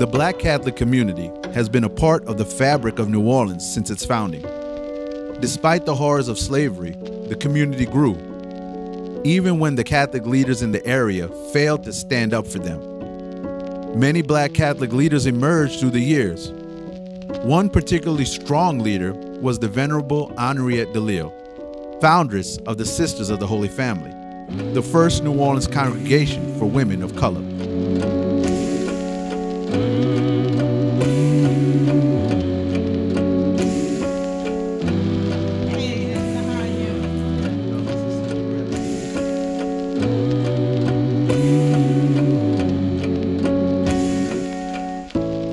The Black Catholic community has been a part of the fabric of New Orleans since its founding. Despite the horrors of slavery, the community grew, even when the Catholic leaders in the area failed to stand up for them. Many black Catholic leaders emerged through the years. One particularly strong leader was the Venerable Henriette Delille, foundress of the Sisters of the Holy Family, the first New Orleans congregation for women of color.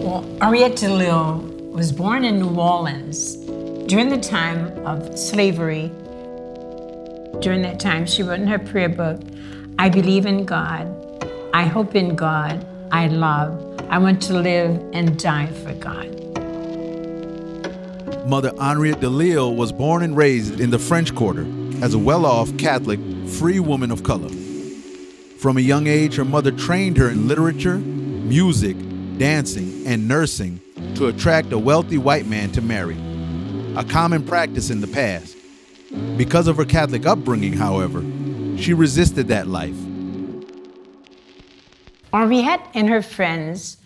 Well, Henriette Delille was born in New Orleans during the time of slavery. During that time, she wrote in her prayer book, I believe in God, I hope in God, I love, I want to live and die for God. Mother Henriette Delille was born and raised in the French Quarter as a well off Catholic, free woman of color. From a young age, her mother trained her in literature, music, dancing, and nursing to attract a wealthy white man to marry, a common practice in the past. Because of her Catholic upbringing, however, she resisted that life. Henriette and her friends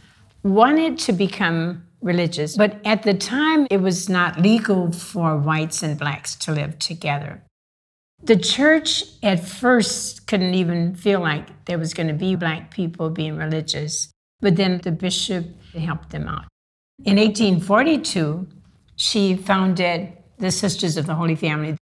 wanted to become religious, but at the time it was not legal for whites and blacks to live together. The church at first couldn't even feel like there was going to be black people being religious, but then the bishop helped them out. In 1842, she founded the Sisters of the Holy Family.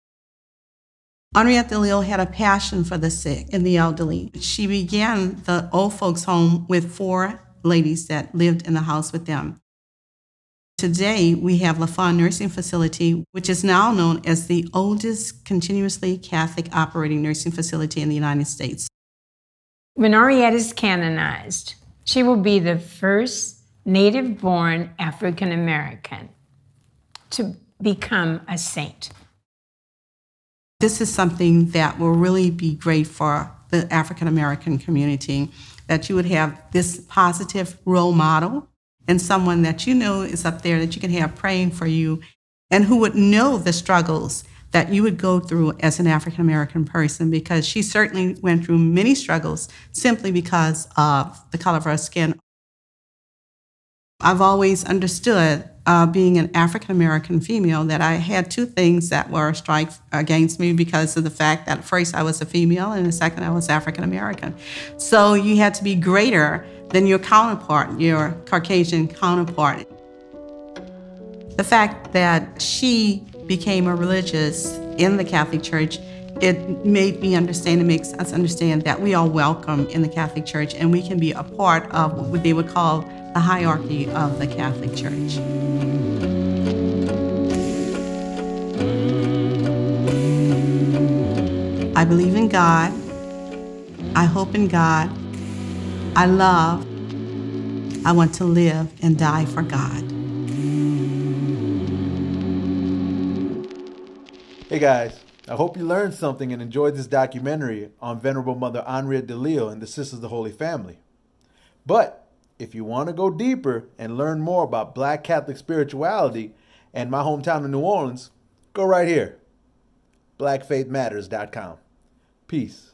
Henriette Delille had a passion for the sick and the elderly. She began the old folks' home with four ladies that lived in the house with them. Today, we have LaFon Nursing Facility, which is now known as the oldest continuously Catholic operating nursing facility in the United States. When Henriette is canonized, she will be the first native born African American to become a saint. This is something that will really be great for the African American community, that you would have this positive role model and someone that you know is up there that you can have praying for you and who would know the struggles that you would go through as an African American person because she certainly went through many struggles simply because of the color of her skin. I've always understood, uh, being an African American female, that I had two things that were a strike against me because of the fact that first I was a female and the second I was African American. So you had to be greater than your counterpart, your Caucasian counterpart. The fact that she became a religious in the Catholic Church, it made me understand, it makes us understand that we are welcome in the Catholic Church and we can be a part of what they would call the hierarchy of the Catholic Church. I believe in God. I hope in God. I love. I want to live and die for God. Hey guys, I hope you learned something and enjoyed this documentary on Venerable Mother Henriette Delille and the Sisters of the Holy Family. But if you want to go deeper and learn more about Black Catholic spirituality and my hometown of New Orleans, go right here blackfaithmatters.com. Peace.